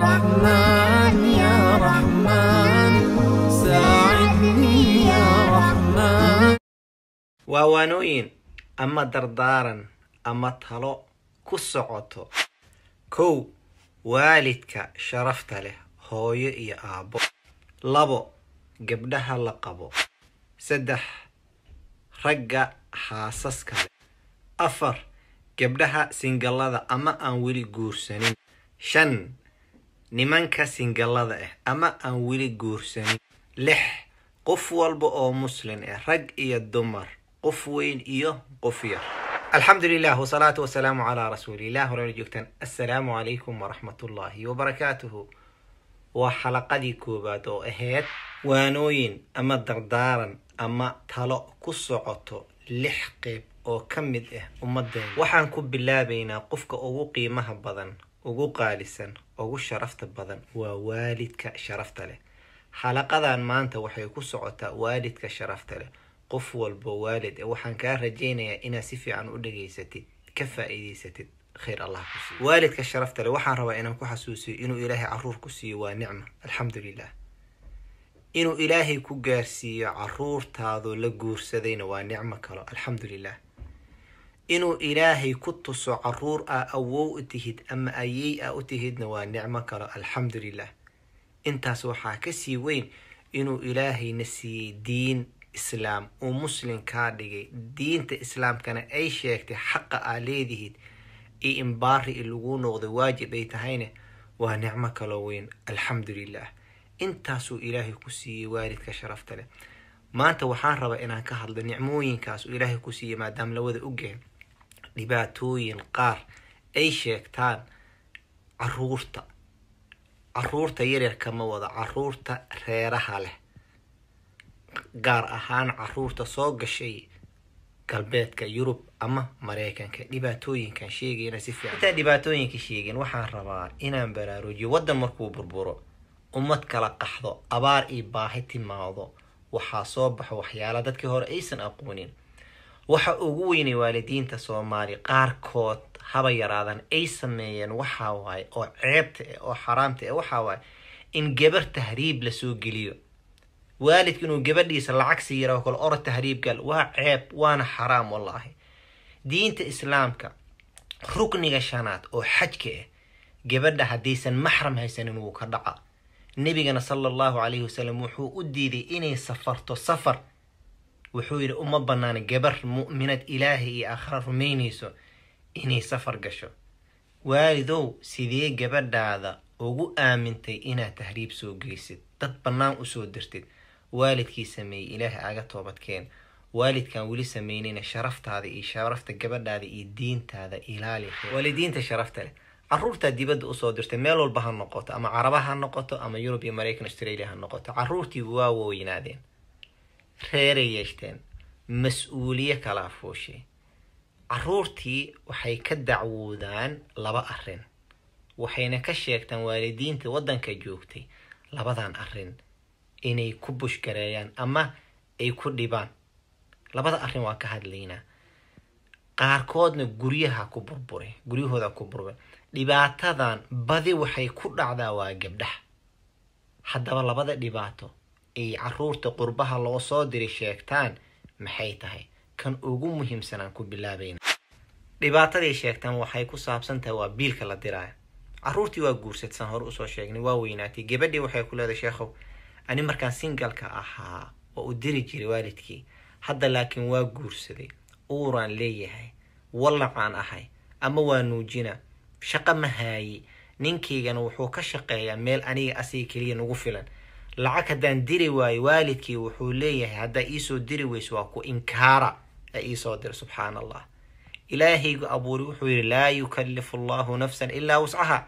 رحمن يا رحمن ساعدني يا رحمن waa waanooyin ama dardaaran ama talo ku socoto kow waalidka sharafta leh hooyo iyo aabbo labo gabdhaha la qabo saddex ragga xaasaska leh afar gabdhaha singallada ama aan weli guursanin shan nimanka singallada ah ama aan weli guursanin lix qof walba oo muslin ah rag iyo dumar qof weyn iyo qof yar. Alxamdu lilah wasalaatu wasalaamu calaa rasuulilah horena joogtaan assalaamu calaykum waraxmatullaahi wabarakaatuhu. Waa xalaqadii koowaad oo ahayd waanooyin ama dardaaran ama talo ku socoto lix qeyb oo ka mid ah ummadeena waxaan ku bilaabaynaa qofka ugu qiimaha badan ugu qaalisan ugu sharafta badan waa waalidka sharafta leh. Xalaqadan maanta waxay ku socotaa waalidka sharafta leh. Qof walba waalid waxaan kaa rajaynayaa inaad si fiican u dhageysatid ka faa'iidaysatid. Khayr allah ku siiyo waalidka sharafta leh waxaan rabaa inaan ku xasuusiyo inuu ilaahay carruur ku siiyo waa nicma. Alxamdu lilah inuu ilaahay ku gaarsiiyo caruurtaadoo la guursadayna waa nicmo kalo alxamdu lilah inuu ilaahay ku tuso carruur aa awow u tihid ama ayey a u tihidna waa nicmo kalo alxamdu lilah intaas waxaa ka sii weyn inuu ilaahayna siiyey diin islaam. Uu muslim kaa dhigay. Diinta islaamkana ay sheegtay xaqa aa leedihid iyo in baari i lagu noqdo waajib ay tahayna waa nicmo kaloo weyn. Alxamdu lilah intaasuu ilaahay ku siiyey waalidka sharafta leh maanta waxaan rabaa inaan ka hadlo nicmooyinkaas uu ilaahay ku siiyey maadaama lawada ogeen dhibaatooyin qaar ay sheegtaan carruurta carruurta yaryarka ma wada carruurta reeraha leh gaar ahaan carruurta soo gashay galbeedka yurub ama mareykanka dhibaatooyinkan sheegayna si fiican intaan dhibaatooyinka sheegin waxaan rabaa inaan baraarujiyo waddan markuu burburo ummad kala qaxdo abaar iyo baahi timaado waxaa soo baxo waxyaala dadkii hore aysan aqoonin waxa ugu weynay waalidiinta soomaali qaarkood haba yaraadan ay sameeyeen waxaa waaye oo ceebta eh oo xaraamta eh waxaa waaye in gabar tahriib la soo geliyo. Waalidka inuu gabadhiisa lacag siira oo kale orod tahriib gal waa ceeb waana xaraam wallaahi. Diinta islaamka rukniga shanaad oo xajka ah gabadha haddaysan maxram haysanin wuu ka dhaca. Nebigana sala allahu calayhi wasalam wuxuu u diiday inay safarto safar wuxuu yidhi uma banaana gabar mu'minad ilaahay iyo aakhira rumaynayso inay safar gasho. Waalidow sidee gabadhaada ugu aamintay inaad tahriib soo geysid? Dad bannaan u soo dirtid. Waalidkii sameeyey ilaahay aga toobadkeen waalidkan weli sameynayna sharaftaada iyo sharafta gabadhaada iyo diintaada ilaali. Waalidiinta sharafta leh. Caruurtaa dibadda u soo dirtay meel walba ha noqoto ama caraba ha noqoto ama yurub iyo maraykan australia ha noqoto. Caruurtii waa weynaadeen reeray yeeshteen mas'uuliye kalaa fooshay caruurtii waxay ka dacwoodaan laba arrin. Waxayna ka sheegtaan waalidiinta waddanka joogtay labadan arrin. Inay ku bushgareeyaan ama ay ku dhibaan. Labada arrin waa ka hadlaynaa qaarkoodna guryaha ku burburay guryahooda ku burburay dhibaatadan badi waxay ku dhacdaa waa gabdhaha haddaba labada dhibaato ay carruurta qurbaha loo soo diray sheegtaan maxay tahay? Kan ugu muhiimsanaan ku bilaabayna dhibaataday sheegtaan waxay ku saabsan tahay waa biilka la diraayo caruurtii waa guursadsan hore u soo sheegnay waa weynaatay. Gabadhii waxay ku leedahay sheekhow ani markaan singalka ahaa waa u diri jiray waalidkii hadda laakiin waa guursaday. Uuraan leeyahay wallacaan ahay ama waa nuujina. Shaqo ma haaye ninkaygana wuxuu ka shaqeeyaa meel aniga asiga keliya nagu filan lacag haddaan diri waayo waalidkii wuxuu leeyahay haddaa iisoo diri weyso waa ku inkaara ee iisoo dira subxaan allah ilaahaygu abuuri wuxuu yidhi laa yukallifu allahu nafsan ilaa wuscaha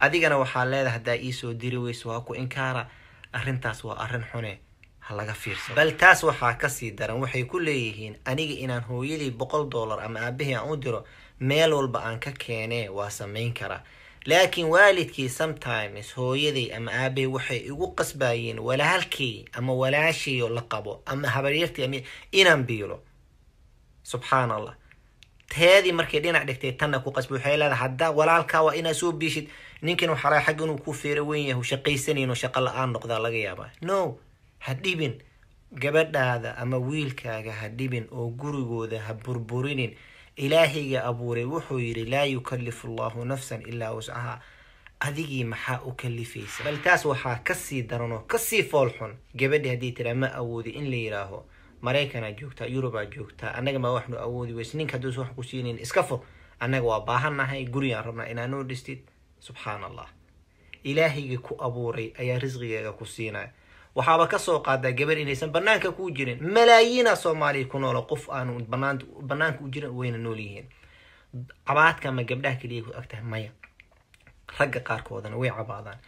adigana waxaa leedahay haddaa iisoo diri weyso waa ku inkaara. Arrintaas waa arrin xune ha laga fiirsado bal taas waxaa ka sii daran waxay ku leeyihiin aniga inaan hooyadii boqol dollar ama aabahii aan u diro meel walba aan ka keenee waa samayn karaa laakiin waalidkii sometimes hooyaday ama aabbahay waxay igu qasbayeen walaalkay ama walaashayo la qabo ama habaryartii inaan biilo. Subxaan allah teedii markay dhinac dhigtay tanna ku qasbi waxay leedahay haddaa walaalkaa waa inaad soo biishid. Ninkan waxaa laga xagga inuu ku feero weyn yahay shaqaysanayn oo shaqo la'aan noqdaa laga yaabaa. No. Ha dhibin. Gabadhaada ama wiilkaaga ha dhibin oo gurigooda ha burburinin ilaahayga abuuray wuxuu yidhi laa yukallifu allahu nafsan ilaa wuscaha adigii maxaa u kalifaysa bal taas waxaa ka sii daran oo ka sii foolxun gabadhi haddii tiraa ma awoodi in la yidhaaho maraykanaa joogtaa yurubaa joogtaa annaga maa waxnu awoodi weys. Ninka hadduusa wax ku siinayn iska fur annaga waa baahannahay gurigaan rabnaa inaa noo dhistid. Subxaan allah ilaahayga ku abuuray ayaa risqigeega ku siinaya waxaaba ka soo qaadaa gabar inaysan banaanka kuu jirin. Malaayiina soomaaliya ku noolo qof banaan banaanka u jirin wayna nool yihiin. Cabaadka ama gabdhaha keliya ku ag tahay maya. Ragga qaarkoodana way cabaadaan.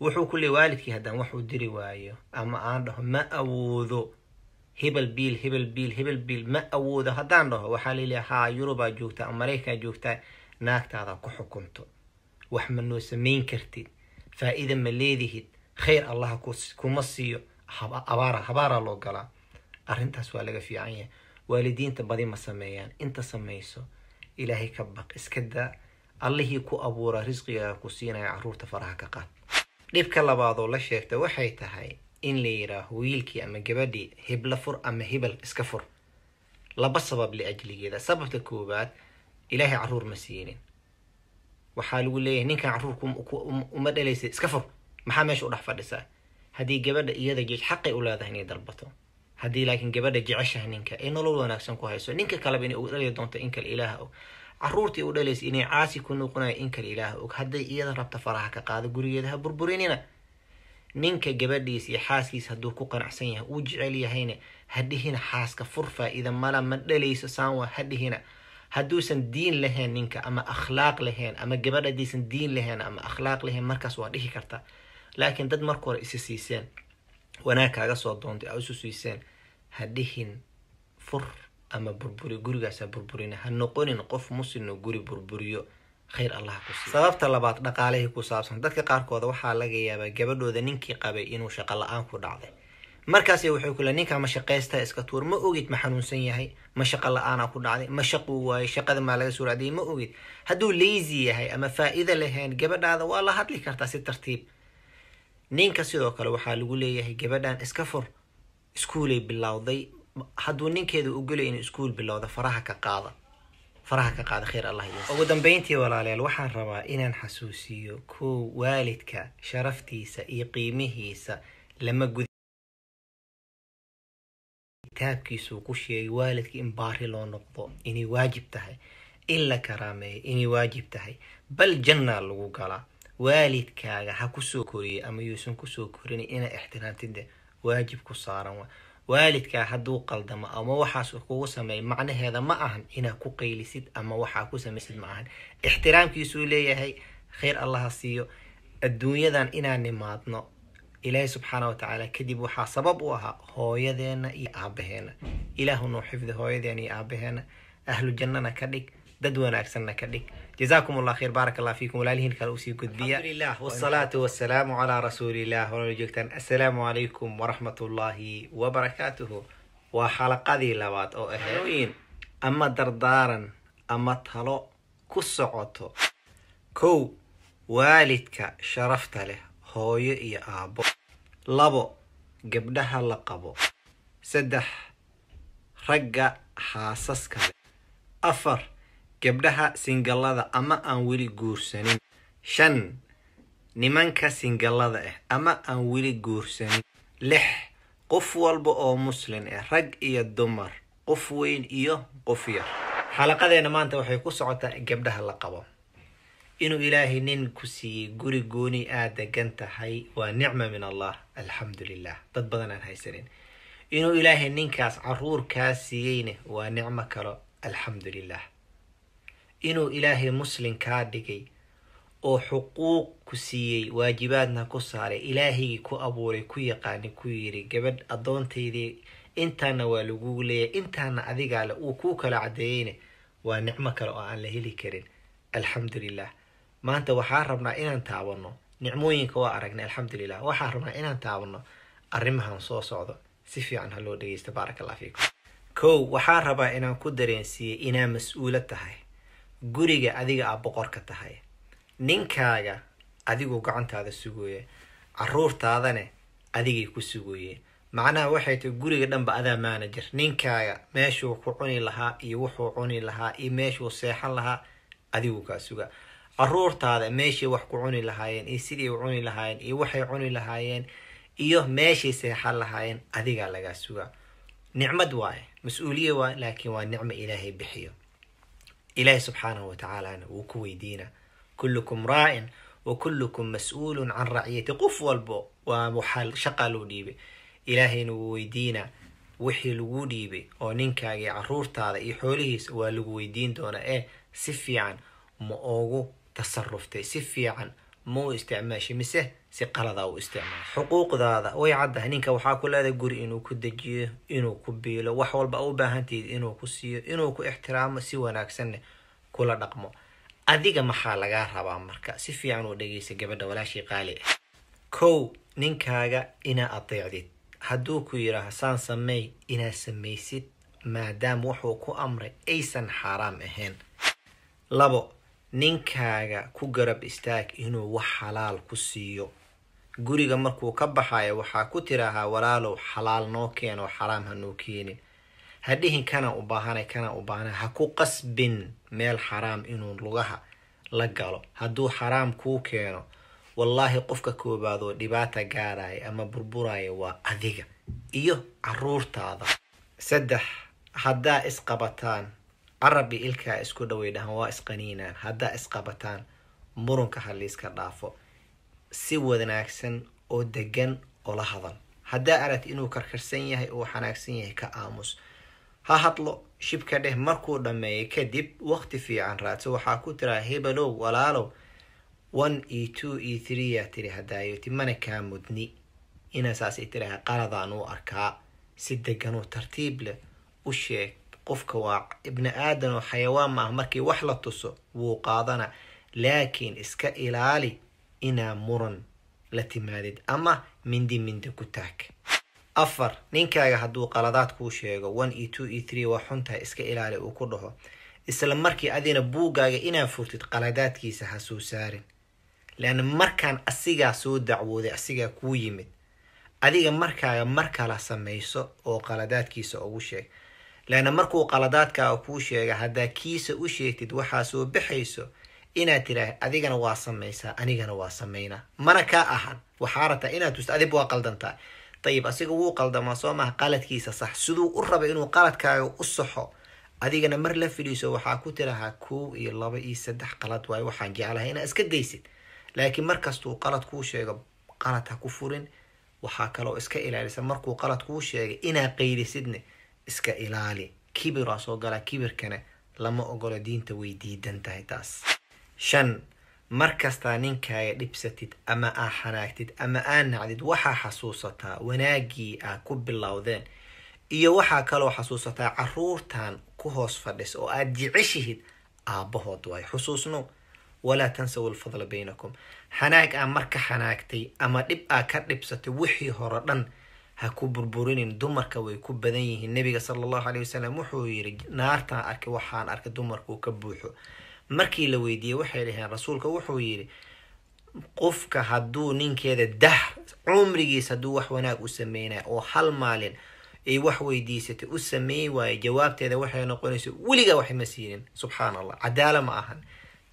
Wuxuu ku leey waalidkii haddaan wax u diri waayo ama aan dhaho ma awoodo. Hebel biil hebel biil hebel biil ma awoodo. Haddaan dhaho waxaa la leeyahay haa yurubaa joogtaa maraykanaa joogtaa naagtaada ku xukunto. Wax ma noo samayn kartid. Faa-ida ma leedihid khayr allaha kuma siiyo abaara habaaraa loo galaa arrintaas waa laga fiican yahay. Waalidiinta badi ma sameeyaan. Inta samayso ilaahay ka baq. Iska daa. Allihii ku abuura risqigaaga ku siinaya carruurta faraha ka qaad. Dhibka labaadoo la sheegta waxay tahay in la yidhaaho wiilkii ama gabadhii hibla fur ama hibal iska fur. Laba sabab liajligeeda. Sababta koowaad ilaahay carruur ma siinin. Waxaa lagu leeyahay ninkan carruur uma dhalaysa iska fur maxaa meesha u dhex fadhisaa haddii gabadha iyada xaqay u leedahay inay dalbato haddii laakiin gabadha jeceshaha ninka ay nolol wanaagsan ku hayso ninka kaleba inay u dhali doonto in kale ilaaha og. Caruurtii u dhalaysa inay caasi ku noqonayo in kale ilaaha og. Hadday iyada rabta faraha ka qaado gurigeeda ha burburinina. Ninka gabadhiis iyo xaaskiis hadduu ku qanacsan yahay uu jecel yahayna hadhihina xaaska fur faa-ida mala ma dhalayso saanwa hadhihina hadduusan diin lahayn ninka ama akhlaaq lahayn ama gabadh haddaysan diin lahayn ama akhlaaq lahayn markaas waa dhihi karta laakiin dad marka hore isi siiseen wanaag kaaga soo doontay a isu siiseen ha dhihin fur ama burburi gurigaas ha burburina ha noqonin qof muslimno guri burburiyo khayr allah ku siiyo sababta labaad dhaqaalihii ku saabsan dadka qaarkooda waxaa laga yaabaa gabadhooda ninkii qabay inuu shaqo la'aan ku dhacday markaas waxay ku le ninkaa ma shaqaystaa iska tuur ma ogid ma xanuunsan yahay ma shaqo la'aanaa ku dhacday ma shaquu waayay shaqada maa laga soo raadiyay ma ogid hadduu lazy yahay ama faa-iida lahayn gabadhaada waa la hadli kartaa si tartiib ninka sidoo kale waxaa lagu leeyahay gabadhan iska fur iskuulay bilowday. Hadduu ninkeeda ogolay inuu iskuul bilowda faraha ka qaada. Faraha ka qaada khayr allah ugu dambeyntii walaalayaal waxaan rabaa inaan xasuusiyo kow waalidka sharaftiisa iyo qiimihiisa lama gud kitaabkiisuu ku sheegay waalidka in baari loo noqdo inay waajib tahay in la karaameeyo inay waajib tahay. Bal jannaa lagu galaa waalidkaaga ha ku soo koriye ama yuusan ku soo korin ina ixtiraamtide waajib ku saaran wa. waalidkaa hadduu qaldamo ama waxaas kugu sameeya macnaheeda ma ahan inaad ku qaylisid ama waxaa ku samaysid ma ahan. ixtiraamkiisuu leeyahay khayr allaha siiyo. adduunyadan inaan nimaadno ilaahay subxaana wa tacaala kadib waxaa sabab u ahaa hooyadeena iyo aabaheena ilaahu noo xifdi hooyadeena iyo aabaheena ahlu jannana ka dhig dad wanaagsanna ka dhig jazaakum allah khayr baarak allah fiikum walaalihiin kale u sii gudbiya wasalaatu wasalaamu calaa rasuuliillah walala joogtaan assalaamu calaykum waraxmat ullaahi wabarakaatuhu waa xalaqadii labaad oo ahayn ama dardaaran ama talo ku socoto kow waalidka sharafta leh hooyo iyo aabbo labo gabdhaha la qabo saddex ragga xaasaska leh afar gabdhaha singallada ama aan weli guursanin. Shan nimanka singallada ah ama aan weli guursanin. Lix qof walba oo muslin ah rag iyo dumar qof weyn iyo qof yar. Xalaqadeena maanta waxay ku socotaa gabdhaha la qabo. Inuu ilaahay nin ku siiyey guri gooni aad degan tahay waa nicma min allah alxamdu lilah dad badan aan haysanin. Inuu ilaahay ninkaas carruur kaa siiyeyna waa nicmo kalo alxamdu lilah inuu ilaahay muslin kaa dhigay oo xuquuq ku siiyey waajibaadna ku saaray ilaahaygi ku abuuray ku yaqaani ku yiri gabadh addoontaydii intaana waa lagugu leeyahay intaana adigaa le uu kuu kala caddeeyeyna waa nicmo kale oo aan la heli karin. Alxamdu lilah maanta waxaan rabnaa inaan taabano nicmooyinka waa aragnay alxamdulilah waxaan rabnaa inaan taabano arrimahan soo socdo. Si fiican ha loo dhegeysta baarak allah fiikum. Kow waxaan rabaa inaan ku dareensiiyey inaa mas'uulo tahay guriga adiga aa boqorka tahay. Ninkaaga adiguu gacantaada sugooya caruurtaadane adigay ku sugooyeen macnaha waxay tahay guriga dhanba adaa manager ninkaaga meeshuu ku cuni lahaa iyo wuxuu cuni lahaa iyo meeshuu seexan lahaa adigu kaa sugaa caruurtaada meeshay wax ku cuni lahaayeen iyo sidii u cuni lahaayeen iyo waxay cuni lahaayeen iyo meeshay seexan lahaayeen adigaa lagaa sugaa nicmad waaye mas'uuliya waa laakiin waa nicmo ilaahay bixiyo ilaahay subxaanahu watacaalana wuu ku weydiina kullukum raacin wa kullukum mas'uulun can raciyati qof walbo waa waxaa shaqaa loo dhiibay ilaahayna wuu weydiina wixii lagu dhiibay oo ninkaagii caruurtaada iyo xoolihiisa waa lagu weydiin doonaa ee si fiican ma ugu tasaruftay si fiican ma u isticmaashay mise si qaladaa u isticmaashay xuquuqdaada way caddahay. Ninka waxaa ku leedahay guri inuu ku dejiyo inuu ku biilo wax walba u baahantiid inuu ku siiyo inuu ku ixtiraamo si wanaagsanne kula dhaqmo. Adiga maxaa lagaa rabaa marka? Si fiican uu dhegeysa gabadha walaashii qaali. Ah kow ninkaaga inaa adeecdid hadduu ku yidhaaho saan sameey inaad samaysid maadaama wuxuu ku amray aysan xaaraam ahayn. Labo ninkaaga ku garab istaag inuu wax xalaal ku siiyo. Guriga markuu ka baxayo waxaa ku tiraahaa walaalow xalaal noo keeno xaraam ha noo keenin. Hadhihin kana u baahanay kana u baahanay ha ku qasbin meel xaraam inuu lugaha la galo. Hadduu xaraam kuu keeno wallaahi qofka koobaad oo dhibaata gaaraya ama burburaya waa adiga iyo caruurtaada. Saddex haddaa isqabataan carabi ilkaa isku dhaway dhahan waa isqaniinaan. Haddaa isqabataan murunka ha liiska dhaafo. Si wanaagsan oo degan oo la hadal. Haddaa aragti inuu karkarsan yahay oo xanaagsan yahay ka aamus. Ha hadlo shibka dheh markuu dhammeeyo kadib waqti fiican raadso. Waxaa ku tiraa hebelow walaalow. One e two e three yaa tiri hadaayoti mana kaa mudni. Inaa saasay tiraha qaladaan u arkaa. Si deganoo tartiib leh u sheeg qofka waa ibni aadan oo xayawaan ma ah markii wax la tuso wuu qaadana. Laakiin iska ilaali inaa muran la timaadid ama mindi mindi ku taag. Afar ninkaaga hadduu qaladaad kuu sheego one e two e three waa xuntahay iska ilaali uu ku dhaho. Isla markii adina buuggaaga inaa furtid qaladaadkiisa ha soo saarin. Leanna markaan asigaa soo dacwooday asigaa kuu yimid. Adiga markaaga mar kala samayso oo qaladaadkiisa ugu sheeg leanna markuu qaladaadkaaga kuu sheega haddaa kiisa u sheegtid waxaa soo baxayso inaad tiraah adigana waa samaysaa anigana waa samaynaa mana kaa ahan waxaa rabtaa inaad tusto adig waa qaldantaa dayib asiga wuu qaldamaa soo maha qaladkiisa sax siduu u raba inuu qaladkaaga u saxo adigana mar la fidhiiso waxaa ku tirahaa kow iyo laba iyo saddex qalad waayo waxaan jeclahay inaad iska daysid laakiin markastuu qalad kuu sheego qalad ha ku furin waxaa kaloo iska ilaalisa markuu qalad kuu sheegay inaad qaylisidne iska ilaali. Kibiraa soo galaa. Kibirkana lama ogolo. Diinta way diidan tahay taas. Shan mar kastaa ninkaaga dhibsatid ama aa xanaagtid ama aa nacdid waxaa xasuusataa wanaaggii aa ku bilowdeen iyo waxaa kaloo xasuusataa caruurtan ku hoos fadhis oo aad jeceshihid aabbahood waay xusuusno walaa tansaw alfadla baynakum. Xanaag aa marka xanaagtay ama dhib aa ka dhibsatay wixii hore dhan ha ku burburinin dumarka way ku badan yihiin. Nabiga sala allahu caleyh wasalam wuxuu yidhi naartaan arkay waxaan arkay dumarkuu ka buuxo. Markii la weydiiyey waxay dhaheen rasuulka wuxuu yidhi qofka hadduu ninkeeda dah cumrigiis hadduu wax wanaag u sameynaya oo hal maalin ay wax weydiisatay u sameey waayo jawaabteeda waxay noqonaysa weligaa wax ma siinin. Subxaan allah cadaala ma ahan.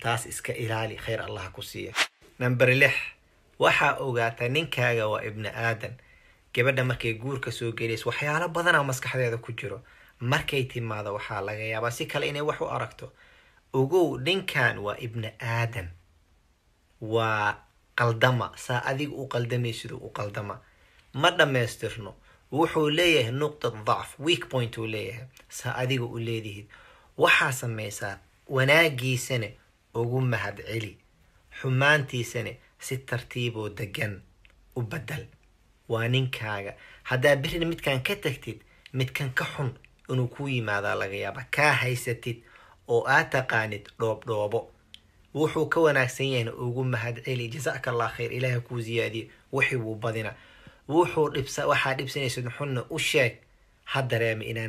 Taas iska ilaali khayr allah ku siiya number lix waxaa ogaataa ninkaaga waa ibni aadan gabadha markay guurka soo gelaysa waxyaalo badanaa maskaxdeeda ku jiro. Markay timaado waxaa laga yaabaa si kale inay wax u aragto. Ogow ninkan waa ibni aadan. Waa qaldama. Saa adiga u qaldamaysiduu u qaldama. Ma dhammaystirno. Wuxuu leeyahay nuqtat dacf weak point uu leeyahay. Saa adiga u leedihid waxaa samaysaa wanaagiisana ugu mahad celi. Xumaantiisana si tartiiboo degan u badal waa ninkaaga. Haddaa berina midkan ka tagtid midkan ka xun inuu ku yimaadaa laga yaaba kaa haysatid oo aad taqaanid dhoobdhoobo wuxuu ka wanaagsan yahayna ugu mahad celi. Allah khayr. Ilaaha kuu ziyaadiye wixii wuu badina wuxuu dhibsa waxaa dhibsanaysid xunna u sheeg. Ha dareema inaa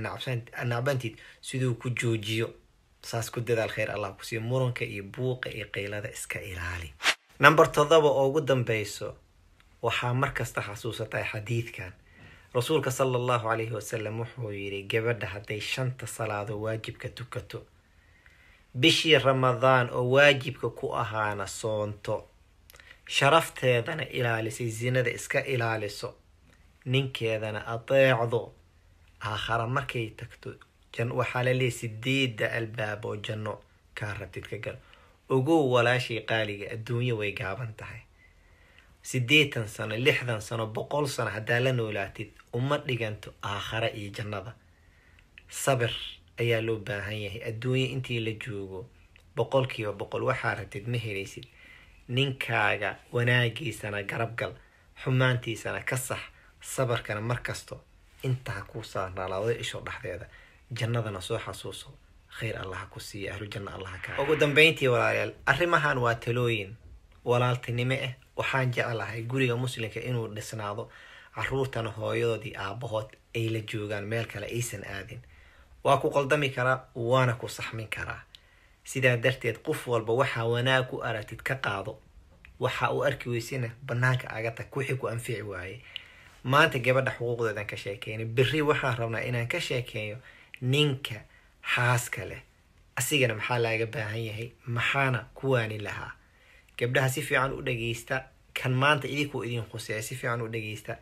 nacbantid siduu ku joojiyo. Saas ku dadaal khayr. Allah kusiiyo muranka iyo buuqa iyo qaylada iska ilaali. Number toddoba oo ugu dambeyso waxaa markasta xasuusatay xadiidkan. Rasuulka sala allahu calayhi wasalam wuxuu yidhi gabadha hadday shanta salaado waajibka tukato bishii ramadaan oo waajibka ku ahaana soonto sharafteedana ilaalisay sinada iska ilaaliso ninkeedana adeecdo aakhara markay tagto waxaa la leeyahy sideedda albaab oo janno kaa rabtid ka gal. Ogow walaashay qaaliga adduunyo way gaaban tahay siddeetan sano lixdan sano boqol sano haddaa la noolaatid uma dhiganto aakhara iyo jannada. Sabir ayaa loo baahan yahay. Adduunyo intii la joogo boqolkiiba boqol waxaa rabtid ma helaysid. Ninkaaga wanaagiisana garabgal xumaantiisana ka sax sabarkana markasto intaa kuu saarnaalaada isho dhexdeeda. Jannadana soo xasuuso. Khayr allaha ku siiya ahlu janna allaha ka. Ugu dambeyntii walaalayaal arrimahan waa talooyin walaaltinimo ah waxaan jeclahay guriga muslimka inuu dhisnaado caruurtana hooyadoodii aabahood ay la joogaan meel kale aysan aadin. Waa ku qaldami karaa waana ku saxmin karaa. Sidaa darteed qof walba waxaa wanaag ku aragtid ka qaado. Waxa uu arki weysina banaanka aga tag wixii ku anfici waaye. Maanta gabadha xuquuqdeedan ka sheekeyna berri waxaan rabnaa inaan ka sheekeeyo ninka xaaska leh. Asigana maxaa laaga baahan yahay? Maxaana ku waani lahaa? Gabdhaha si fiican u dhageysta kan maanta idinkuu idin khuseeya si fiican u dhageysta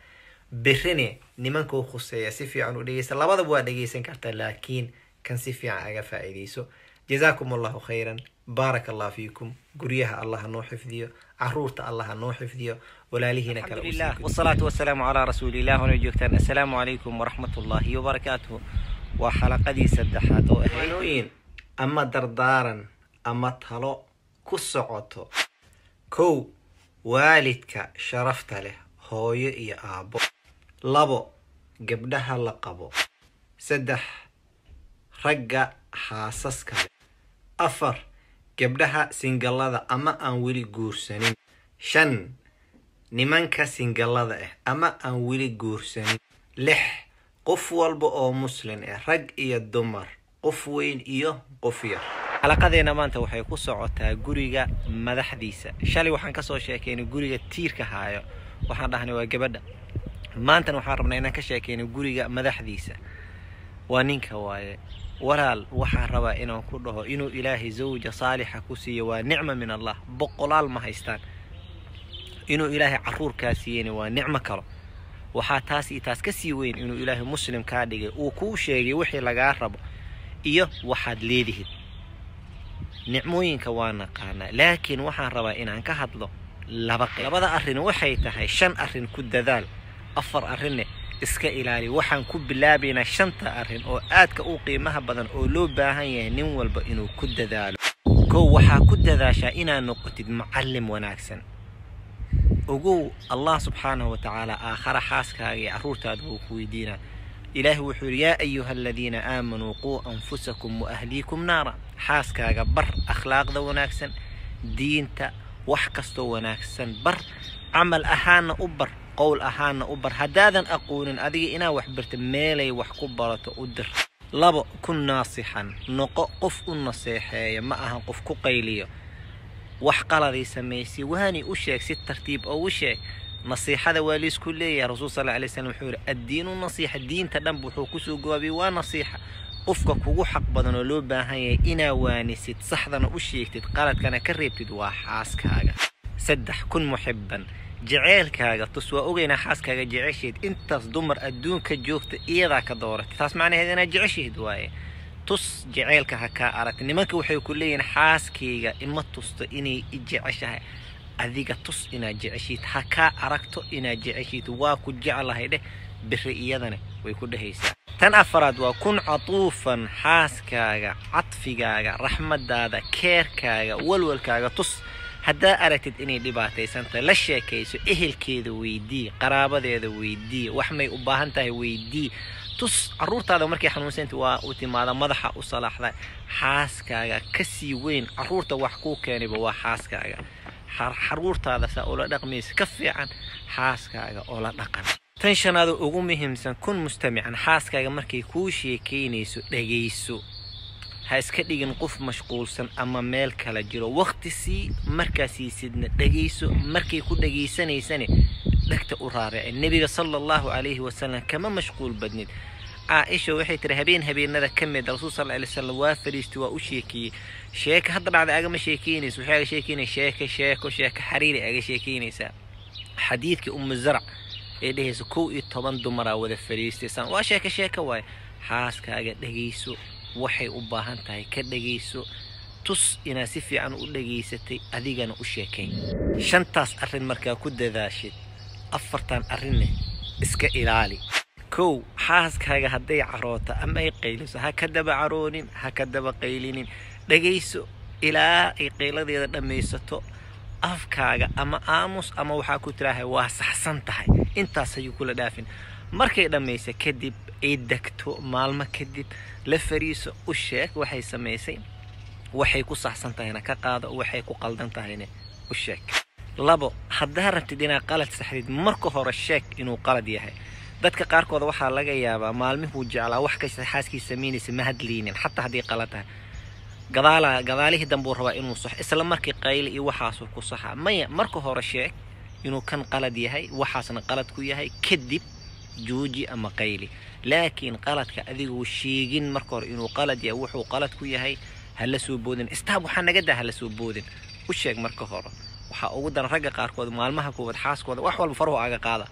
berrine nimankuu khuseeya si fiican u dhageysta labadaba waa dhageysan kartaa laakiin kan si fiican aga faa'iideyso. Jazaakum allahu khayran. Baaraka allah fiikum. Guryaha allah noo xifdiyo. Caruurta allah noo xifdiyo. Walaalihiina kale wasalaatu wasalaamu calaa rasuulilah wana joogtaan. Assalaamu calaykum waraxmat ullaahi wabarakaatuhu waa xalaqadii saddexaad oo waanooyin ama dardaaran ama talo ku socoto. Kow waalidka sharafta leh hooyo iyo aabbo. Labo gabdhaha la qabo. Saddex ragga xaasaska leh. Afar gabdhaha singallada ama aan weli guursanin. Shan nimanka singallada ah ama aan weli guursanin. Lix qof walba oo muslin ah rag iyo dumar qof weyn iyo qof yar xalaqadeena maanta waxay ku socotaa guriga madaxdiisa. Shalay waxaan ka soo sheekeynay guriga tiirka haayo. Waxaan dhahnay waa gabadha. Maantana waxaan rabnaa inaan ka sheekeyno guriga madaxdiisa. Waa ninka waaye. Walaal waxaa rabaa inaan ku dhaho inuu ilaahay zawja saalixa ku siiyo. Waa nicma min allah. Boqolaal ma haystaan. Inuu ilaahay caruurkaa siiyeyna waa nicmo kalo waxaa taas iyo taas ka sii weyn inuu ilaahay muslim kaa dhigay. Uu kuu sheegay wixii lagaa rabo. Iyo waxaad leedihid nicmooyinka waa naqaanaa laakiin waxaan rabaa inaan ka hadlo labada arrin waxay tahay shan arrin ku dadaal afar arrinne iska ilaali. Waxaan ku bilaabaynaa shanta arrin oo aadka u qiimaha badan oo loo baahan yahay nin walba inuu ku dadaalo. Kow waxaa ku dadaashaa inaad noqotid macallim wanaagsan. Ogow allah subxaanahu wa tacaala aakhara xaaskaaga iyo carruurtaada wuu ku weydiinaa ilaahi wuxuu yidhi yaa ayuha aladiina aamanuu quu anfusakum wa ahliikum naara. Xaaskaaga bar akhlaaqda wanaagsan diinta wax kastoo wanaagsan bar camal ahaanna u bar qowl ahaanna u bar. Haddaadan aqoonin adiga inaad wax barta meelay wax ku barato u dir. Labo kun naasixan. Noqo qof u naseexeeya ma ahan qof ku qayliyo. Wax qaladay samaysay waani u sheeg si tartiib oo u sheeg nasiixada waa liisku leeyahay rasuul sal alay slam wuxuu yidhi addiinu nasiixa diinta dhanba wuxuu ku soo goobiyey waa nasiixa. Qofka kugu xaq badan oo loo baahan yahay inaa waanisid saxdana u sheegtid qaladkana ka reebtid waa xaaskaaga. Saddex kun muxiban jeceelkaaga tus waa ogeynaa xaaskaaga jecesheed intaas dumar adduunka joogta iyadaa ka dooratay taas macnaheed inaad jecesheed waaye. Tus jeceelka ha kaa aragta nimanka waxay ku leeyihiin xaaskayga ima tusto inay i jeceshahay adiga tus inaad jeceshiid ha kaa aragto inaad jeceshiid waa ku jeclahay dheh biri iyadana way ku dhehaysaa tan afaraad waa kun catuufan xaaskaaga cadfigaaga raxmadaada keerkaaga walwalkaaga tus haddaa aragtid inay dhibaataysantahay la sheekayso ehelkeeda weydii qaraabadeeda weydii wax may u baahan tahay weydii tus caruurtaada markay xanuunsanta waa u timaada madaxa u salaaxda xaaskaaga ka sii weyn carruurta wax kuu keenayba waa xaaskaaga حرورتها كفي عن حاسكا أولا دقن تنشان هذا أغمي همسان كن مستمعا حاسكا مركي كوشي كينيسو لغيسو حاسك ديغن قف مشغول سن أما ميل كالجيرو وقت سي مركاسي سيدنا لغيسو مركي كو لغيساني ساني لكتا أراري النبي صلى الله عليه وسلم كما مشغول بدنيد caaisha waxay tiri habeen habeenada ka mid rasuul sal alay slam waa fadhiistay waa u sheekeeyey. Sheeka hadda dhacda agama sheekeynaysa waxay aga sheekeynaysa sheeke sheeko sheeko xariiri aga sheekeynaysaa xadiidkii umu zarc ee dhehaysa kow iyo toban dumaraa wada fadhiistaysaan waa sheeko sheeko waaye xaaskaaga dhegayso waxay u baahan tahay ka dhegayso tus inaad si fiican u dhegaysatay adigana u sheekayn shantaas arrin markaa ku dadaashid afartan arrinne iska ilaali kow xaaskaaga hadday carooto ama ay qayliso ha ka daba caroonin ha ka daba qaylinin. Dhegayso ilaa ay qayladeeda dhammaysato afkaaga ama aamus ama waxaa ku tiraahay waa saxsan tahay. Intaas ayuu kula dhaafin. Markay dhammaysa kadib ay degto maalmo kadib la fariiso u sheeg waxay samaysay waxay ku saxsan tahayna ka qaado waxay ku qaldan tahayna u sheeg. Labo haddaa rabtid inaad qalad saxdid marka hore sheeg inuu qalad yahay dadka qaarkooda waxaa laga yaabaa maalmihuu jeclaa wax kasta xaaskii samaynaysa ma hadliinin. Xataa haddii tahay gadaala gadaalihii dambuu rabaa inuu saxo isla markii qayli iyo waxaasuu ku saxa. Maya marka hore sheeg inuu kan qalad yahay waxaasna qalad ku yahay kadib jooji ama qayli. Laakiin qaladka adigoo sheegin marka hore inuu qalad yahay wuxuu qalad ku yahay hala soo boodin. Istaab waxaa naga daa hala soo boodin. U sheeg marka hore. Waxaa ugu daran ragga qaarkood maalmaha koowaad xaaskooda wax walba faruhu aga qaada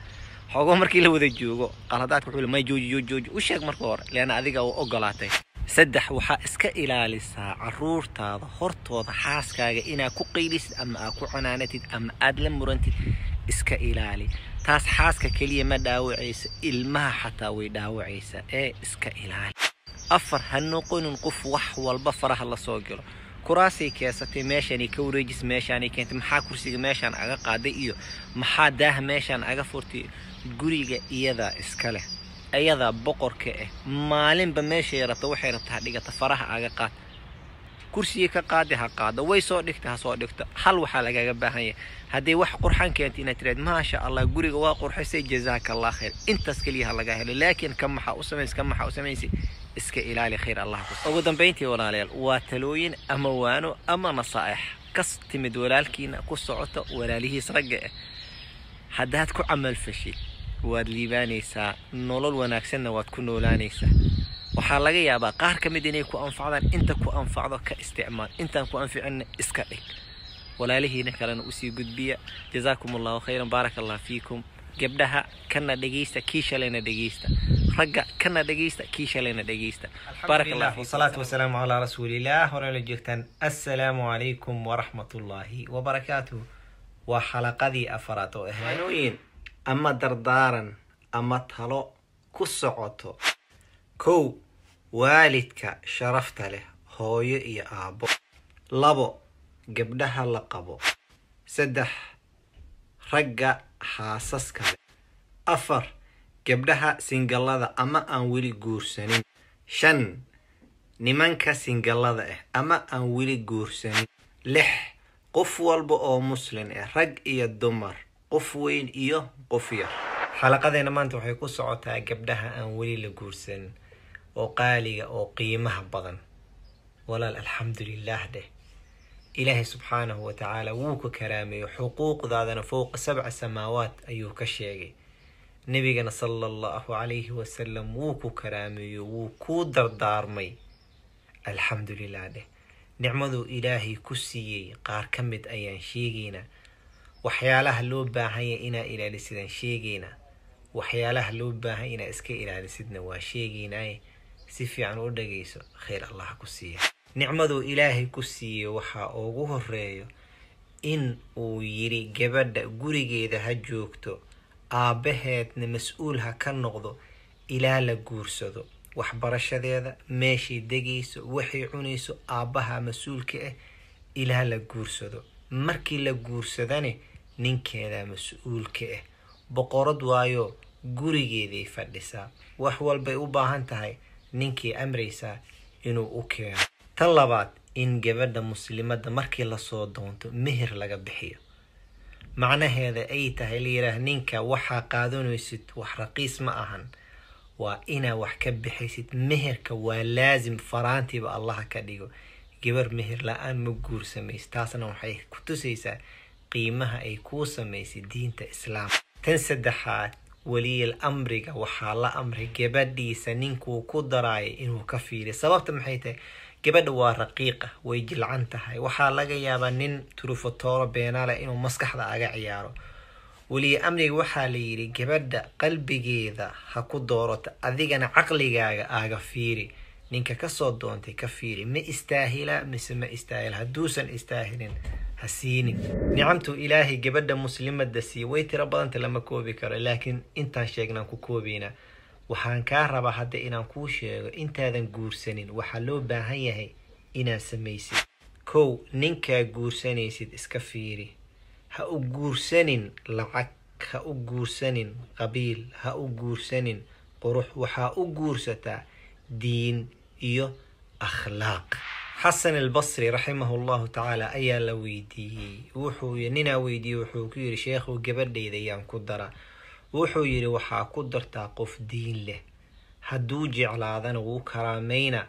حقو مركي لو ذا جوجو قلادات كحول ما يجوج يجوج يجوج وش هيك مرقور لأن هذيك جو أقلاته سدح وح إسك إلى لسا عرور تاض خرط وض حاس كا إنا كقيلس أم أكو عنانت أم أدلم مرنت إسك إلى لي تاس حاس كا كلية ما داوعيس الماء حتى وداوعيس إيه إسك إلى لي أفر هنقول نقف وح والبفرة الله صوجر kuraasay keensatay meeshaanay ka wareejis meeshaanay keentay maxaa kursiga meeshaan aga qaaday iyo maxaa daaha meeshaan aga furtay? Guriga iyadaa iska leh ayadaa boqorka ah maalinba meeshay rabta waxay rabta ha dhigata faraha aga qaad. Kursigii ka qaadi ha qaado way soo dhigta ha soo dhigto hal waxaa lagaga baahan yahay. Hadday wax qurxan keenta inaad tiraad maasha allah guriga waa qurxisay jazaaka allah khayr. Intaas keliya ha laga helo laakiin ka maxaa u samays ka maxaa u samaysay اسك إلى خير الله أو دنبينتي ولاليل واتلوين اموانو أما نصائح. قصت من ولالكين كصوت ولاليه سرق حدات كعمل فشي. واد ليبانيسا نولول وناكسن واد كنولانيسا وحا لا يابا قهر كمديني كو انفعد إنت كو انفعد كاستعمال. إنت كو أنفعن اسك ولاليه نكرن اسي جزاكم الله خيرا بارك الله فيكم. Gabdhaha kana dhegaysta kii shalayna dhegaysta ragga kana dhegaysta kii shalayna fiikum. wasalaatu wasalaamu calaa rasuulillaah horeyla joogtaan assalaamu calaykum waraxmatullaahi wabarakaatuhu waa xalaqadii afaraad oo ahaanooyin ama dardaaran ama talo ku socoto. Kow waalidka sharafta leh hooyo iyo aabbo. Labo gabdhaha la qabo. Saddex ragga xaasaska leh. Afar gabdhaha singallada ama aan weli guursanin. Shan nimanka singallada ah ama aan weli guursanin. Lix qof walba oo muslin ah rag iyo dumar qof weyn iyo qof yar. Xalaqadeena maanta waxay ku socotaa gabdhaha aan weli la guursanin oo qaaliga oo qiimaha badan. Walaal alxamdulilaah dheh ilaahay subxaanahu wa tacaala wuu ka karaameeyo xuquuqdaadana fowqa sabca samaawaat ayuu ka sheegay. Nebigana sala allahu calayhi wasalam wuu ku karaameeyo wuu kuu dardaarmay. Alxamdulilah dheh. Nicmaduu ilaahay ku siiyey qaar ka mid ayaan sheegaynaa. Waxyaalaha loo baahanya inaa ilaalisidaan sheegaynaa. Waxyaalaha loo baahan inaa iska ilaalisidna waa sheegaynaaye. Si fiican u dhagayso khayr allah ku siiya nicmaduu ilaahay ku siiyey waxaa ugu horeeyo in uu yidhi gabadha gurigeeda ha joogto aabbaheedna mas'uul ha ka noqdo ilaa la guursado. Waxbarashadeeda meeshay degayso waxay cunayso aabbaha mas'uulka ah ilaa la guursado. Markii la guursadane ninkeeda mas'uulka ah. Boqorad waayo gurigeeday fadhisaa. Wax walbay u baahan tahay ninkii amraysaa inuu u keeno tan labaad in gabadha muslimadda markii la soo doonto meher laga bixiyo. Macnaheeda ay tahay layidhaah ninka waxaa qaadanaysid wax raqiis ma ahan. Waa inaa wax ka bixaysid. Meherka waa laasim faraantiiba allaha ka dhigo. Gabar meher la'aan ma guursamayso taasna waxay ku tusaysaa qiimaha ay kuu samaysay diinta islaamka tan saddexaad weliyal amriga waxaa la amray gabadhiisa ninkuu ku daraaya inuu ka fiiriyo. Sababta maxay tahay gabadha waa raqiiqa way jilcan tahay waxaa laga yaabaa nin turufotooro beenaale inuu maskaxda aga ciyaaro. Weliya amriga waxaa la yidhi gabadha qalbigeeda ha ku doorato adigana caqligaaga aaga fiiri. Ninka ka soo doontay ka fiiri. Ma istaahila mise ma istaahila? Hadduusan istaahilin ha siinin. Nicamtuu ilaahay gabadha muslimada siiye way tiro badanta lama koobi karo laakiin intaan sheegnaan ku koobaynaa waxaan kaa rabaa hadda inaan kuu sheego intaadan guursanin. Waxaa loo baahan yahay inaad samaysid. Kow ninkaa guursanaysid iska fiiri. Ha u guursanin lacag ha u guursanin qabiil ha u guursanin qurux. Waxaa u guursataa diin iyo akhlaaq. Xasan albasri raximahu llahu tacaala ayaa la weydiiyey. Wuxuu ninaa weydiiyey wuxuu ku yidhi sheekhu gabadhayda yaan ku dara wuxuu yidhi waxaa ku dartaa qof diin leh. Hadduu jeclaadana wuu karaamayna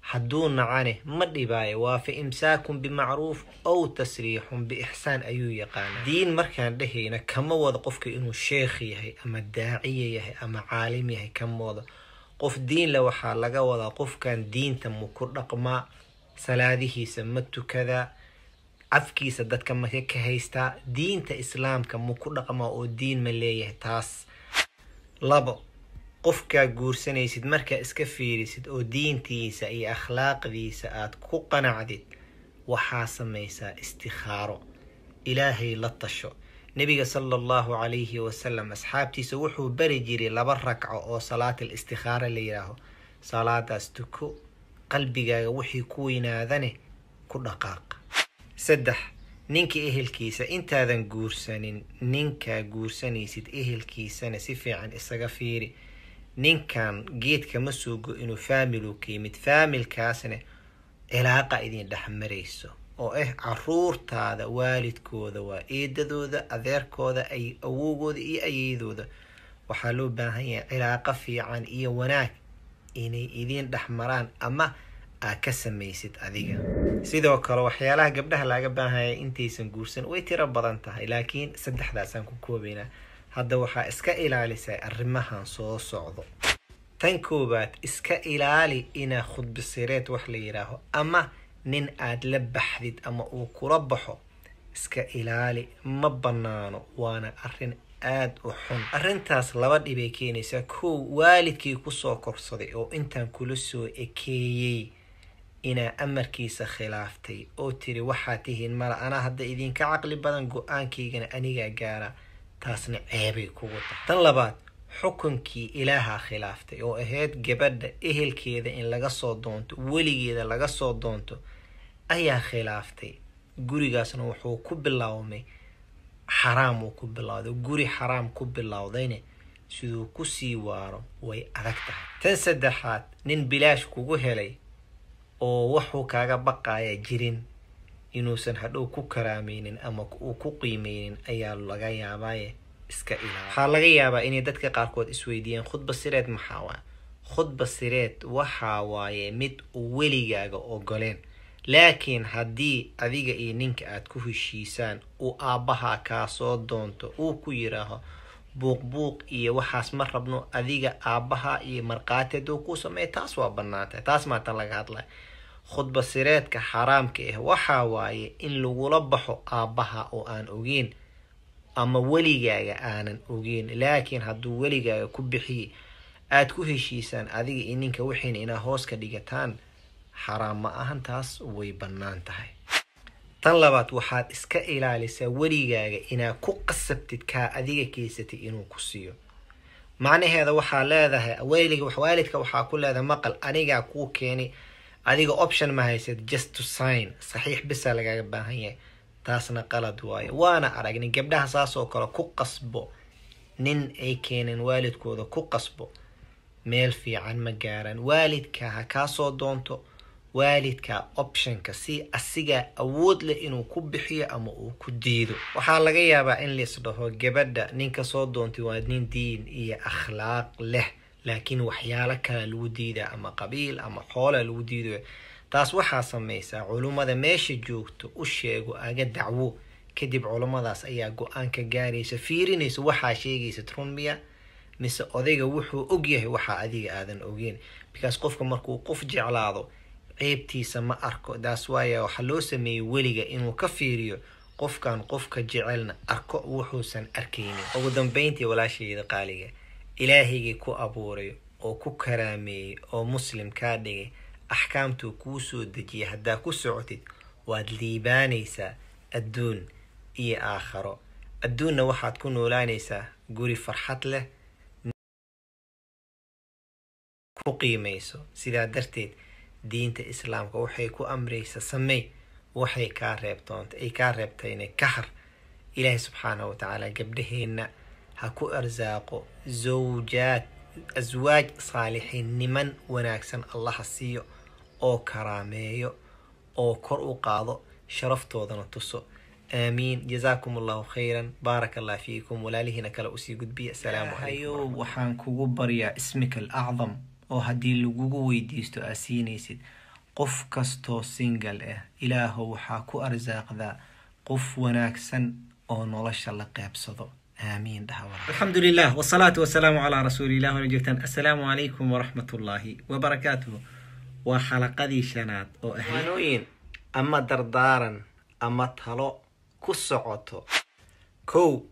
hadduu nacane ma dhibaayo. Waa fa imsaakun bimacruuf ow tasriixun biixsaan ayuu yaqaanaa. Diin markaan dhehayna kama wado qofka inuu sheekh yahay ama daaciya yahay ama caalim yahay kama wado qof diin leh waxaa laga wadaa qofkan diinta ma ku dhaqmaa salaadihiisa ma tukadaa afkiisa dadka maka ka haystaa diinta islaamka ma ku dhaqmaa oo diin ma leeyahay. Taas labo qofkaa guursanaysid markaa iska fiirisid oo diintiisa iyo akhlaaqdiisa aad ku qanacdid waxaa samaysaa istikhaaro ilaahay la tasho. Nebiga sala allahu calayhi wasalam asxaabtiisa wuxuu bari jiray laba ragco oo salaatal istikhaara la yidhaaho salaadaas tuko qalbigaaga wixii ku weynaadane ku dhaqaaq saddex ninka ehelkiisa intaadan guursanin ninkaa guursanaysid ehelkiisana si fiican isaga fiiri. Ninkan geedkama sugo inuu faamilu ka yimid faamilkaasna cilaaqa idin dhex marayso. Oo ah caruurtaada waalidkooda waa eedadooda adeerkooda awowgooda iyo ayeydooda waxaa loo baahan yahay cilaaqo fiican iyo wanaag inay idiin dhex maraan ama aad ka samaysid adiga. Sidoo kale waxyaalaha gabdhaha laaga baahanya intaysan guursan way tiro badan tahay laakiin saddexdaasaan ku koobaynaa hadda waxaa iska ilaalisay arrimahan soo socdo. Tan koowaad iska ilaali inaa khudbasireed wax la yidhaaho ama nin aad la baxdid ama uu kula baxo iska ilaali ma bannaano waana arrin aada u xun. Arrintaas laba dhibay keenaysaa kow waalidkii ku soo korsaday oo intaan kula soo ekeeyey inaa amarkiisa khilaaftay oo tiri waxaa tihiin mala anaa hadda idinka caqli badan go'aankaygana anigaa gaara. Taasna ceebay kugu tahay. Tan labaad xukunkii ilaahaa khilaaftay oo ahayd gabadha ehelkeeda in laga soo doonto weligeeda laga soo doonto ayaa khilaaftay. Gurigaasna wuxuu ku biloawmay xaraam uu ku bilowday guri xaraam ku bilowdayna siduu ku sii waaro way adag tahay. Tan saddexaad nin bilaash kugu helay oo wuxuu kaaga baqaya jirin inuusan hadhow ku karaamaynin ama uu ku qiimeynin ayaa laga yaabaaye iska ilaali waxaa laga yaabaa inay dadka qaarkood isweydiiyaan khudba sireed maxaa waa? Khudba sireed waxaa waaye mid weligaaga ogoleen. Laakiin haddii adiga iyo ninka aad ku heshiisaan uu aabbahaa kaa soo doonto uu ku yiraaho buuq buuq iyo waxaas ma rabno adiga aabbaha iyo markhaatiad uu ku sameeya taas waa bannaantay taas maatan laga hadlay khudba sireedka xaraamka ah waxaa waaye in lagula baxo aabbaha oo aan ogeyn ama weligaaga aanan ogeyn. Laakiin hadduu weligaaga ku bixiye aad ku heshiisaan adiga iyo ninka wixiina inaa hoos ka dhigataan xaraam ma ahan taas way bannaan tahay. Tan labaad waxaad iska ilaalisaa weligaaga inaad ku qasabtid kaa adiga keysatay inuu ku siiyo. Macnaheeda waxaa leedahay waalidka waxaa ku leedahay maqal anigaa kuu keeni adiga option ma haysad just to sign. Saxiix bisa lagaaga baahan yahay. Taasna qalad waayo. Waana aragnay gabdhaha saasoo kale ku qasbo. Nin ay keeneen waalidkooda ku qasbo. Meel fiican ma gaaraan. Waalidka ha kaasoo doonto. Waalidka optionka si asigaa awood leh inuu ku bixiyo ama uu ku diido. Waxaa laga yaabaa in lais dhaho gabadha ninka soo doontay waa nin diin iyo akhlaaq leh laakiin waxyaalo kale lagu diidaa ama qabiil ama xoola lagu diidayo taas waxaa samaysaa culummada meesha joogto u sheego aga dacwo. Kadib culummadaas ayaa go'aan ka gaaraysa fiirinaysa waxaa sheegaysa run miya mise odayga wuxuu ogyahay waxaa adiga aadan ogeyn bikaas qofka markuu qof jeclaado ceebtiisa ma arko. Daas waaya waxaa loo sameeyey weliga inuu ka fiiriyo qofkan qofka jecelna arko wuxuusan arkaynin. Ugu dambeyntii walaashayda qaaliga ilaahaygii ku abuuray oo ku karaameeyey oo muslim kaa dhigay axkaamtuu kuu soo dejiyay haddaa ku socotid waad liibaanaysaa adduun iyo aakharo. Adduunna waxaad ku noolaanaysaa guri farxad leh ku qiimayso. Sidaa darteed diinta islaamka waxay ku amraysa samey waxay kaa reebtoonta ay kaa reebtayna ka har. Ilaahay subxaanahu watacaala gabdhaheenna ha ku arsaaqo zawjaad aswaaj saalixiin niman wanaagsan allaha siiyo oo karaameeyo oo kor u qaado sharaftoodana tuso. Aamiin. Jazaakum allahu khayran. Baaraka allah fiikum. Walaalihiina kale u sii gudbiya. Asalaamu calaykum waxaan kugu baryaa ismika alacdam oo haddii lagugu weydiisto aa siinaysid qof kastoo singal ah ilaahow waxaa ku arsaaqdaa qof wanaagsan oo nolosha la qeybsado aamiin dhahawa alxamdu lilah wsalaatu wasalaamu calaa rasuulilah wana joogtaan assalaamu calaykum waraxmat ullaahi wabarakaatuhu waa xalaqadii shanaad oo ahaanooyin ama dardaaran ama talo ku socoto. Kow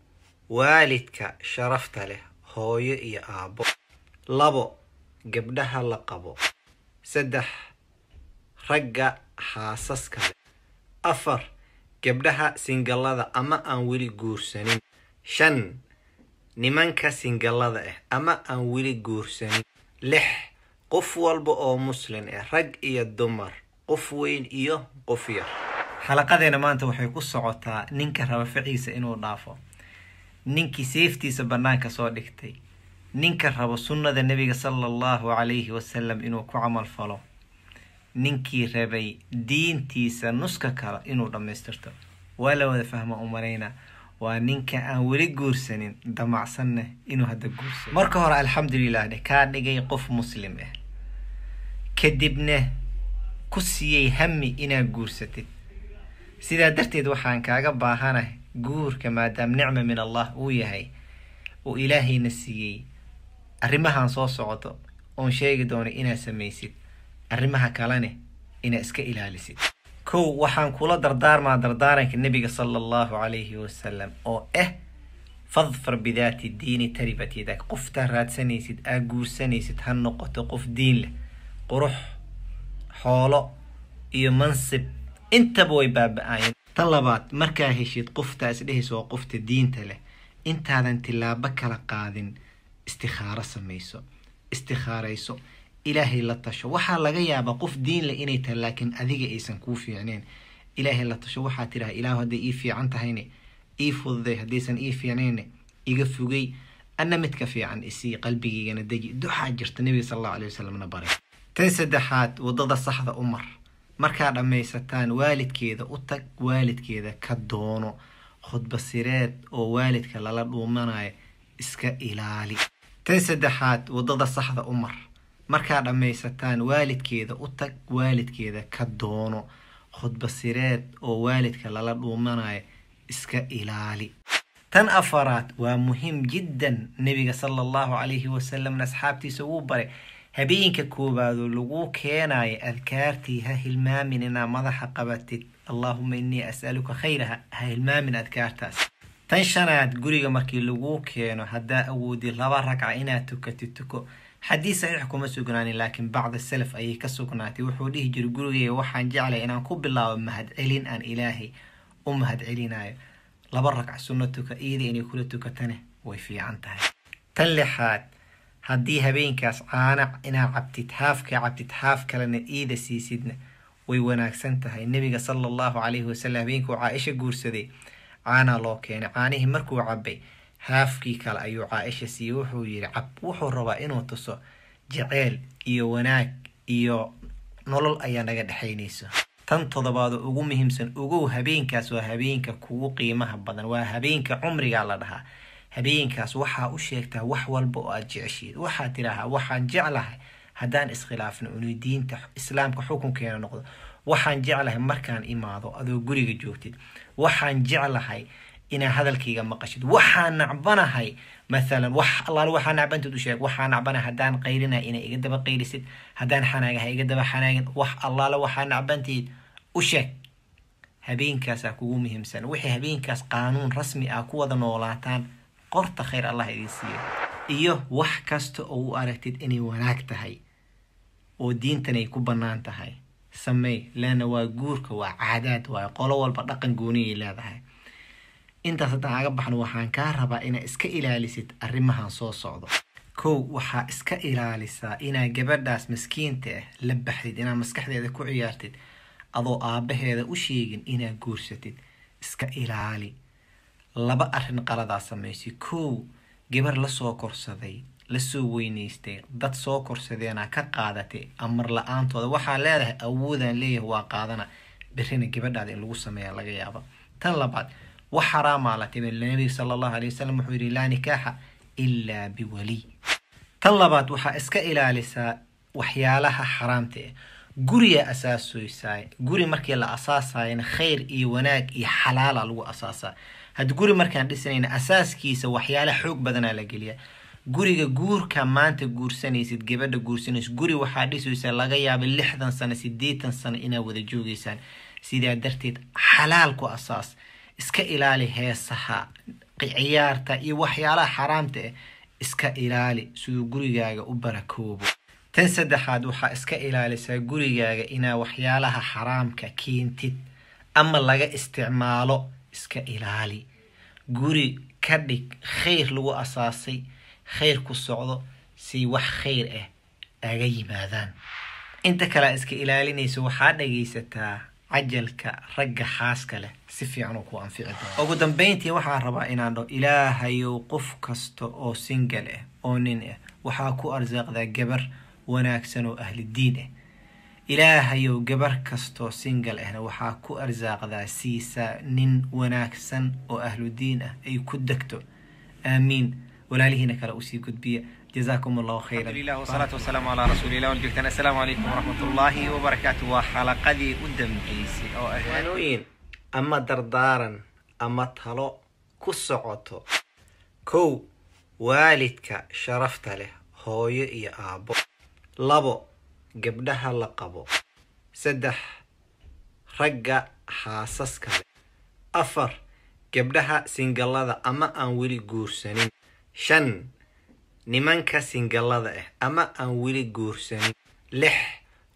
waalidka sharafta leh hooyo iyo aabbo labo gabdhaha la qabo. Saddex ragga xaasaska leh. Afar gabdhaha singallada ama aan weli guursanin shan nimanka singallada ah ama aan weli guursanin lix qof walba oo muslin ah rag iyo dumar qof weyn iyo qof yar. Xalaqadeena maanta waxay ku socotaa ninka raba ficiisa inuu dhaafo. Ninkii seeftiisa bannaanka soo dhigtay. Ninka rabo sunnada nebiga sala allahu calayhi wasalam inuu ku camal falo. Ninkii rabay diintiisa nuska kale inuu dhammaystirto. Waa la wada fahma u malaynaa waa ninka aan weli guursanin damacsanna inuu hadda guursano marka hore alxamdulilah dheh kaa dhigay qof muslim ah kadibna ku siiyey hami inaad guursatid. Sidaa darteed waxaan kaaga baahanahay guurka maadaam nicma min allah uu yahay uu ilaahayna siiyey. Arrimahan soo socdo oon sheegi doono inaad samaysid. Arrimaha kalene inaad iska ilaalisid kow waxaan kula dardaarmaa dardaaranka nebiga sala allahu calayhi wasalam oo ah fadfar bidaati diini taribat yadak. Qoftaa raadsanaysid aa guursanaysid ha noqoto qof diin leh. Qurux xoolo iyo mansib intaba way baaba-aayeen. Tan labaad markaa heshid qoftaa isdhehaysa waa qofta diinta leh. Intaadan tilaabo kala qaadin istikhaaro samayso istikhaarayso ilaahay la tasho. Waxaa laga yaabaa qof diin leh inay tahay laakiin adiga aysan kuu fiicneen ilaahay la tasho. Waxaa tidhaha ilaahu hadday ii fiican tahayne ii fududay haddaysan ii fiicnayne iga fogey anna midka fiican isii qalbigiigana deji duxaa jirta nebiga sal allahu alay wasalamna baray. Tan saddexaad waddada saxda u mar. Markaa dhammaysataan waalidkeeda u tag waalidkeeda ka doono. Khudbasireed oo waalidka lala dhuumanayo iska ilaali. Tan saddexaad waddada saxda u mar markaa dhammaysataan waalidkeeda u tag waalidkeeda ka doono khudbasireed oo waalidka lala dhuumanayo iska ilaali. Tan afaraad waa muhiim jiddan nebiga sala allahu calayhi wasalamna asxaabtiisa wuu baray. Habeenka koowaadoo lagu keenayo adkaartii ha hilmaamin inaa madaxa qabatid. Allaahuma innii as'aluka khayraha. Ha hilmaamin adkaartaas. Tan shanaad guriga markii lagu keeno haddaa awoodi laba ragca inaad tukatid tuko xadiis saxiix kuma sugnaanin laakiin bacda salaf ayay ka sugnaatay. Wuxuu dhihi jiray gurigeyga waxaan jeclay inaan ku bilaabo mahadcelin aan ilaahay u mahadcelinayo. Laba ragc sunno tuka iyada inay kula tukatane way fiican tahay. Tan lixaad haddii habeenkaas caana inaa cabtid haafka cabtid haaf kalena iida siisidna way wanaagsan tahay. Nebiga sala allahu calayhi wasalam habeenkuu caaisha guursaday caanaa loo keenay. Caanihii markuu cabay haafkii kale ayuu caaisha siiyey. Wuxuu yidhi cab wuxuu rabaa inuu tuso jaceyl iyo wanaag iyo nolol ayaa naga dhexaynayso tan toddobaadoo ugu muhiimsan ogow habeenkaas waa habeenka kugu qiimaha badan waa habeenka cumrigaa la dhahaa. Habeenkaas waxaa u sheegtaa wax walba oo aad jeceshiid. Waxaad tidhaahaa waxaan jeclahay haddaan iskhilaafno inuu diinta islaamka xukunkeena noqdo. Waxaan jeclahay markaan imaado adoo guriga joogtid. Waxaan jeclahay inaa hadalkayga maqashid. Waxaan nacbanahay maalan wax allaale waxaa nacbanteed u sheeg waxaa nacbanahay haddaan qaylinay inay iga daba qaylisid haddaan xanaagahay iga daba xanaagin wax allaale waxaa nacbanteed u sheeg. Habeenkaasaa kugu muhiimsan. Wixii habeenkaas qaanuun rasmi ah ku wada noolaataan qorta khayr allah idin siiya iyo wax kasta oo u aragtid inay wanaag tahay oo diintan ay ku bannaan tahay. Sameey leana waa guurka waa caadaad waayo qolo walba dhaqan gooniyay leedahay intaas haddaan aga baxno waxaan kaa rabaa inaa iska ilaalisid arrimahan soo socdo. Kow waxaa iska ilaalisaa inaa gabadhaas maskiinta ah la baxdid inaa maskaxdeeda ku ciyaartid adoo aabbaheeda u sheegin inaa guursatid. Iska ilaali. Laba arrin qaladaa samaysay kow gabar la soo korsaday la soo weynaystay dad soo korsadeena ka qaadatay amar la'aantooda waxaa leedahay awoodaan leeyahay waa qaadana. Berrina gabadhaada in lagu sameeya laga yaaba tan labaad wax xaraamaa la timi nabiga sala allahu alay wasalam wuxuu yidhi laa nikaaxa ilaa biwaliy tan labaad waxaa iska ilaalisaa waxyaalaha xaraamta ah guriga asaasoysaay guri markii la asaasayana khayr iyo wanaag iyo xalaala lagu asaasaa. Hadda guri markaan dhisanayna asaaskiisa waxyaala xoog badanaa la geliya. Guriga guurka maanta guursanaysid gabadha guursanaysid guri waxaa dhisaysaa laga yaaba lixdan sano sideetan sano inaad wada joogaysaan. Sidaa darteed xalaal ku asaas iska ilaali heesaha ciyaarta iyo waxyaalaha xaraamta ah iska ilaali siduu gurigaaga u barakoobo. Tan saddexaad waxaa iska ilaalisaa gurigaaga inaa waxyaalaha xaraamka keentid ama laga isticmaalo iska ilaali. Guri ka dhig khayr lagu asaasay khayr ku socdo si wax khayr ah aga yimaadaan. Inta kale aad iska ilaalinayso waxaa dhagaysataa cajalka ragga xaaska leh si fiican ku anfici doona ugu dambeyntii waxaan rabaa inaan dhaho ilaahayow qof kasta oo singal ah oo nin ah waxaa ku arsaaqdaa gabar wanaagsan oo ahli diin ah ilaahayow gabar kastoo singal ahna waxaa ku arsaaqdaa siisaa nin wanaagsan oo ahlu diin ah ay ku degto. Aamiin. Walaalihiina kale u sii gudbiya jazakum allah khayran alhamdulilah wasalaatu wasalaamu calaa rasuulilah waan joogtaan assalaamu calaykum waraxmatullaahi wabarakaatu waa xalaqadii u dambeysay oo oh, ahanooyin eh, eh. ama dardaaran ama talo ku socoto. Kow waalidka sharafta leh hooyo iyo aabbo labo gabdhaha la qabo. Saddex ragga xaasaska leh. Afar gabdhaha singallada ama aan weli guursanin. Shan nimanka singallada ah ama aan weli guursanin. Lix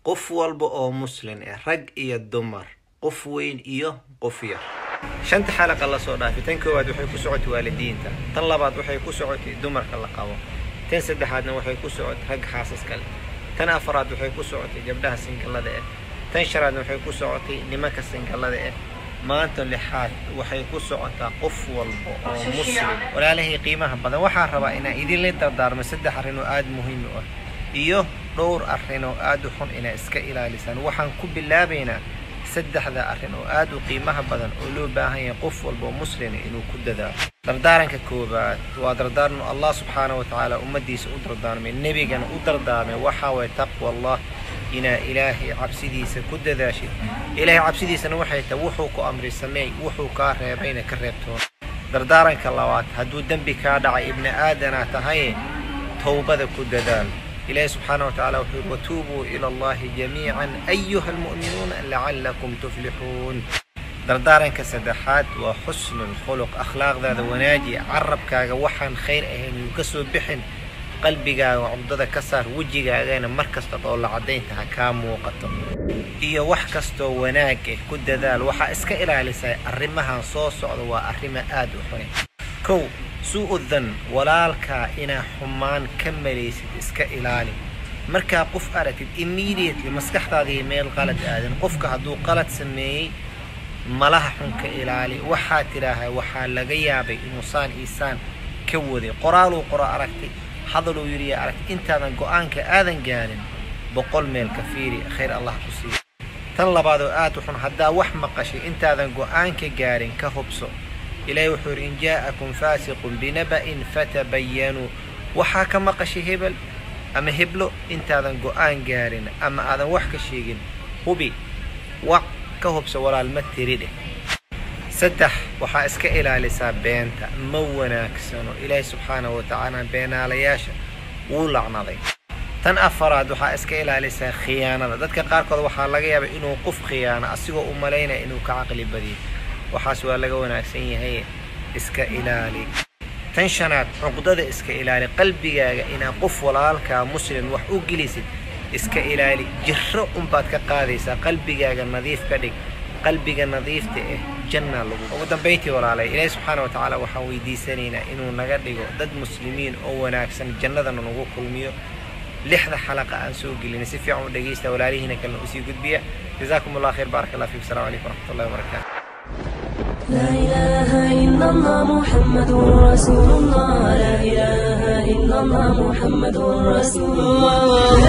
qof walba oo muslin ah rag iyo dumar qof weyn iyo qof yar. Shanta xalaqa la soo dhaafay tan koowaad waxay ku socotay waalidiinta tan labaad waxay ku socotay dumarka la qabo tan saddexaadna waxay ku socotay rag xaasaska leh tan afaraad waxay ku socotay gabdhaha singallada ah tan shanaadna waxay ku socotay nimanka singallada ah maanta lixaad waxay ku socotaa qof walba oo muslim. walaalahii qiimaha badan. Waxaan rabaa inaan idinla dardaarmo saddex arrin oo aada muhiim u ah iyo dhowr arrin oo aada u xun inaa iska ilaalisaan. Waxaan ku bilaabaynaa saddexda arrin oo aada u qiimaha badan oo loo baahan yahay qof walba oo muslina inuu ku dadaalo. Dardaaranka koobaad waa dardaarno allah subxaana wa tacaala ummaddiisa u dardaarmay nebigana u dardaarmay. Waxaa waye taqwa allah inaa ilaahay cabsidiisa ku dadaashid ilaahay cabsidiisana waxay tahay wuxuu ku amri sameey wuxuu kaa reebayna ka reebtoon dardaaranka labaad hadduu dembi kaa dhacay ibni aadanaa tahaye towbada ku dadaal. Ilaahay subxaana wa tacaala wuxuu yidhi watuubuu ila allahi jamiican ayuha almu'minuuna lacallakum tuflixuun dardaaranka saddexaad waa xusnu lkhuluq akhlaaqdaada wanaaji carabkaaga waxaan khayr ahayn yuu ka soo bixin qalbigaaga cubdada ka saar wejigaagana mar kasta oo la caddaynta ha kaa muuqato. Iyo wax kastoo wanaag ah ku dadaal waxaa iska ilaalisaa arrimahan soo socda waa arrimo aada u xune kow suu dan walaalkaa inaa xumaan ka malaysid iska ilaali. Markaa qof aragtid immediately maskaxdaadii meel qalad aadan qofka hadduu qalad sameeyey malaha xun ka ilaali. Waxaa tidhaahaa waxaa laga yaabay inuu saan iyo saan ka waday. Qoraaluu qoro aragtay hadaluu yidhi yaa aragtay intaadan go'aanka aadan gaarin boqol meel ka fiiri khayr allah ku siiya tan labaad oo aad xun haddaa wax maqashay intaadan go'aanka gaarin ka hubso. Ilaahay wuxuu yidhi in jaa'akum faasiqun binaba'in fatabayanuu waxaa ka maqashay hebel ama heblo intaadan go'aan gaarin ama aadan wax ka sheegin hubi wac ka hubso walaal ma tiridhe saddex waxaa iska ilaalisaa beenta. Ma wanaagsano. Ilaahay subxaanahu wa tacaala beenaalayaasha wuu lacnaday. Tan afaraad waxaa iska ilaalisaa khiyaanada. Dadka qaarkood waxaa laga yaabay inuu qof khiyaano asigoo u malaynaya inuu ka caqli badiyo. Waxaas waa laga wanaagsan yahay iska ilaali. Tan shanaad cuqdada iska ilaali. Qalbigaaga inaad qof walaalkaa muslim wax u gelisid iska ilaali. Jiro unbaad ka qaadaysaa. Qalbigaaga nadiif ka dhig قلبك نظيفته جنة لغو. ودن بيتي ولا علي إلهي سبحانه وتعالى وحاوي دي سنين إنو نغرقو ضد مسلمين أو ناكسن جنة نغو كل لحظة حلقة عن سوق اللي عمر دقيسة ولا عليه هناك اللي أسيو قد بيع جزاكم الله خير. بارك الله فيك. السلام عليكم ورحمة الله وبركاته. لا إله إلا الله محمد رسول الله. لا إله إلا الله محمد رسول الله.